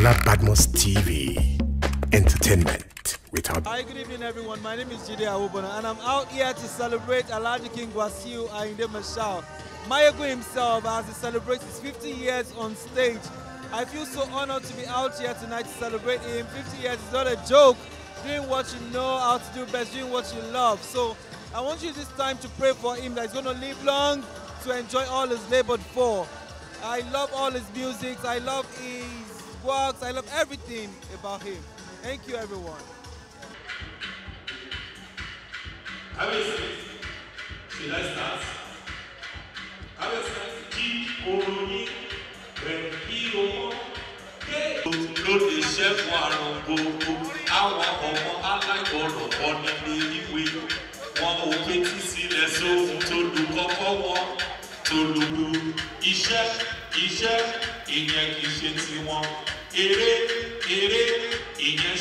Shola Badmus TV. Entertainment without. Hi, good evening, everyone. My name is Jide Awobona, and I'm out here to celebrate Alhaji King Wasiu Ayinde Marshal. Mayegun himself, as he celebrates his 50 years on stage. I feel so honored to be out here tonight to celebrate him. 50 years is not a joke. Doing what you know how to do best, doing what you love. So I want you this time to pray for him that he's going to live long to enjoy all his labored for. I love all his music. I love his works. I love everything about him. Thank you, everyone. Kábíyèsí, should I start? Kábíyèsí, kí yín rẹ̀ kí o mọ́. Lóde ṣẹ́gun àrùn gbogbo, àwọn ọmọ aláìgbọràn kọ́ nílé ìwé. Wọn ò fetí sílẹ̀ sóhun tó lu kọ́kọ́ wọn. Tó lulu iṣẹ́ iṣẹ́ ìyẹn kì í ṣe tiwọn. Eré eré ìyẹn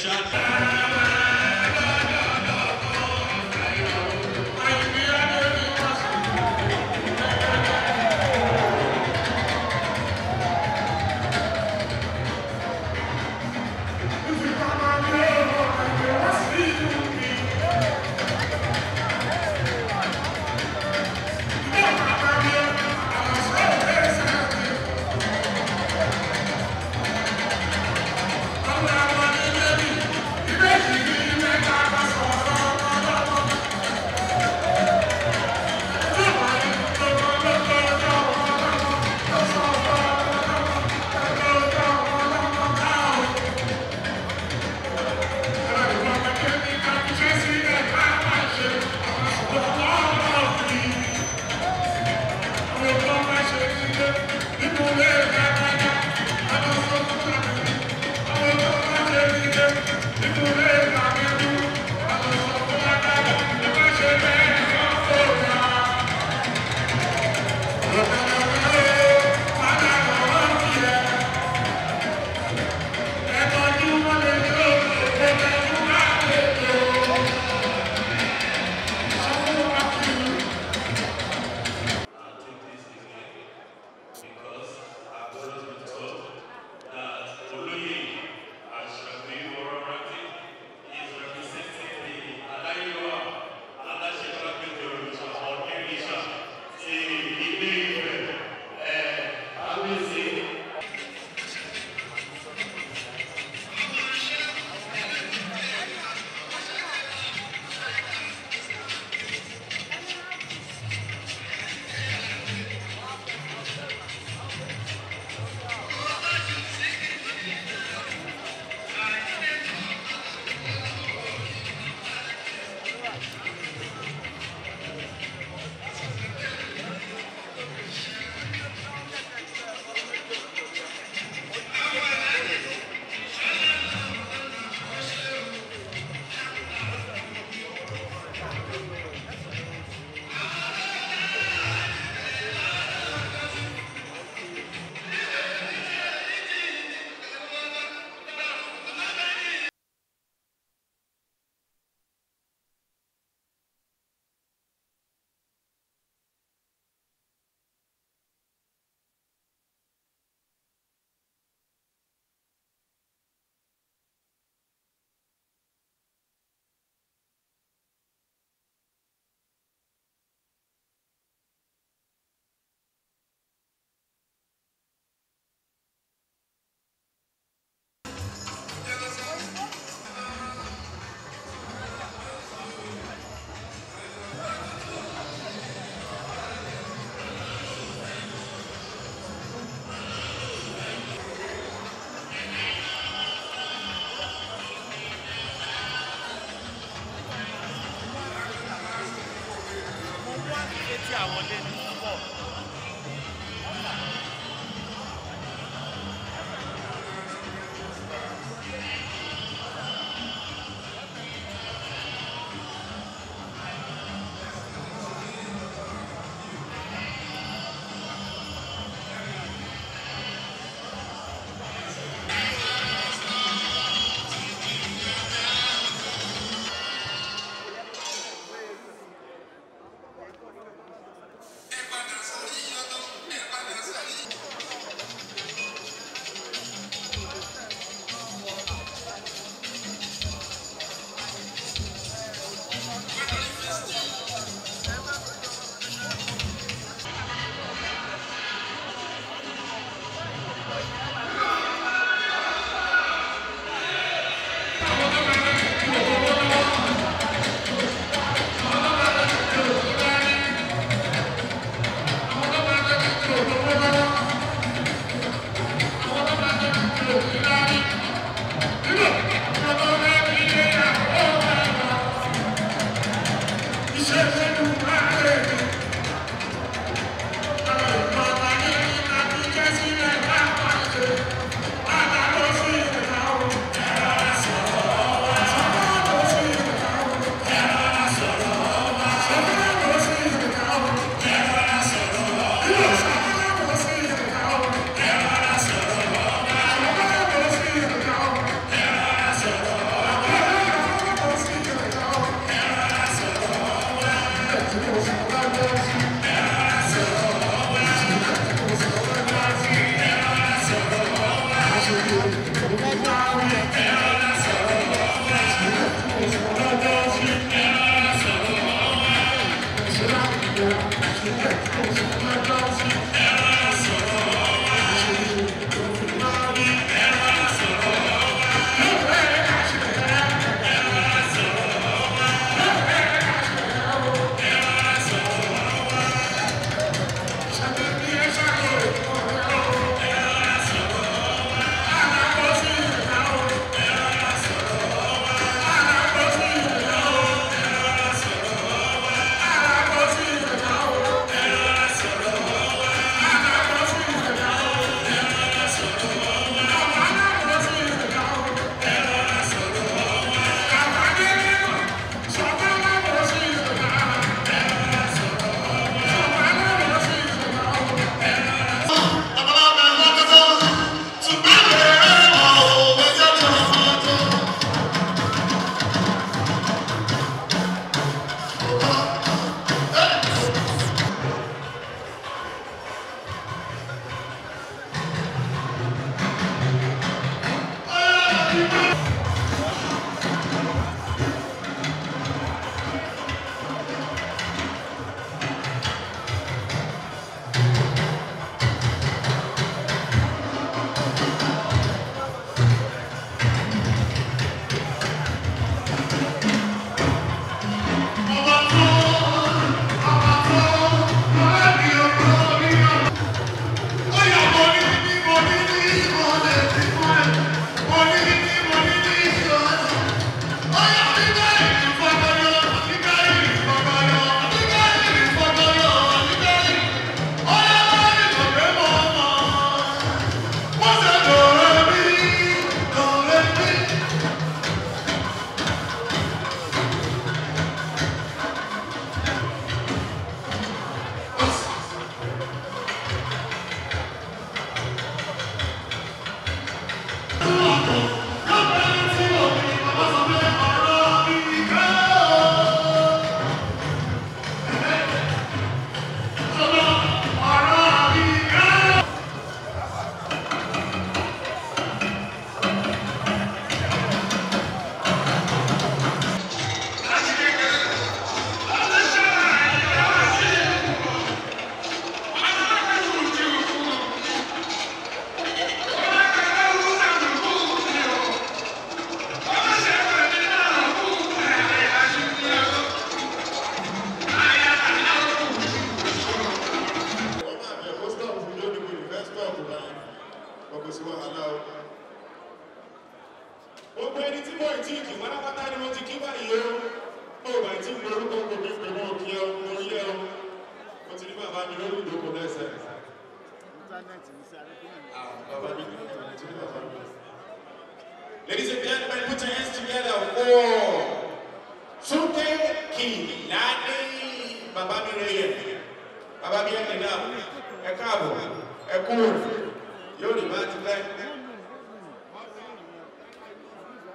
こんにちは。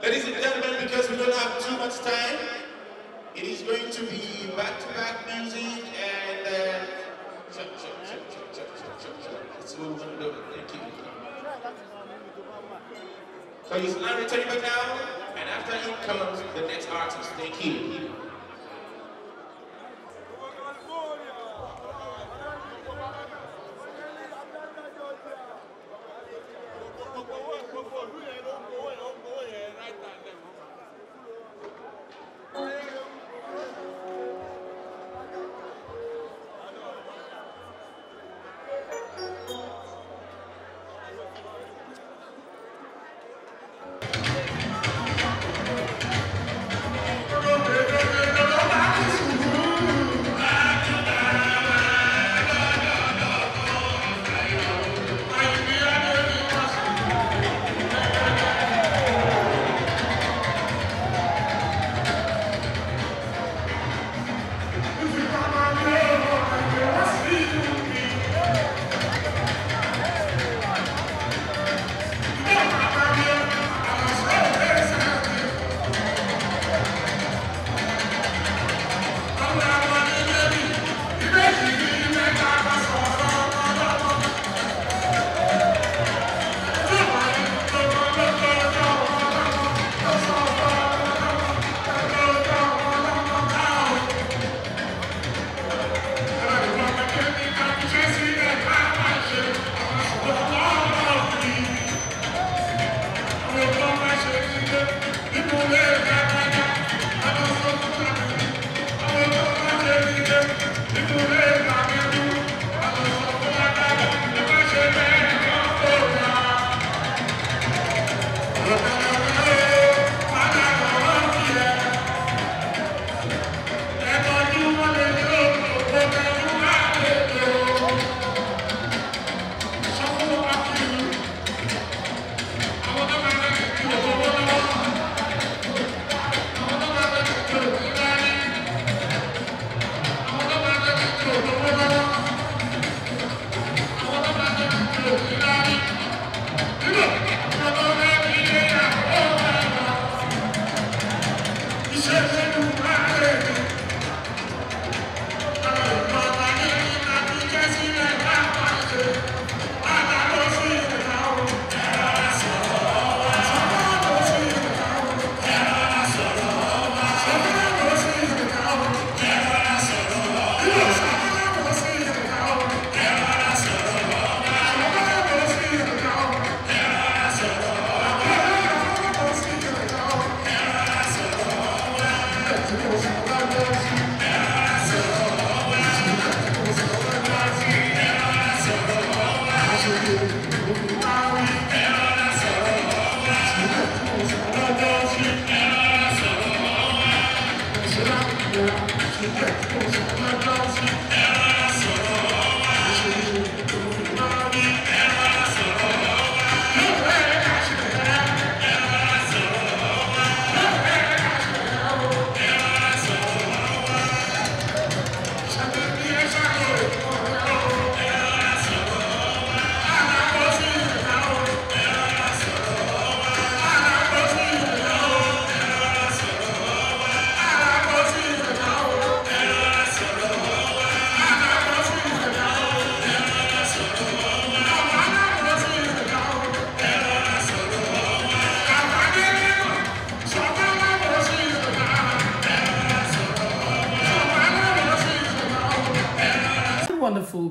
Ladies and gentlemen, because we don't have too much time, it is going to be back-to-back music and. Let's move on over. Thank you. So he's now returning back now, and after him comes the next artist. Thank you. Yes,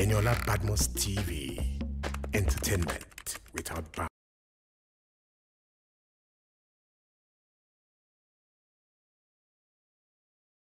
Eniola Badmus TV. Entertainment without bounds.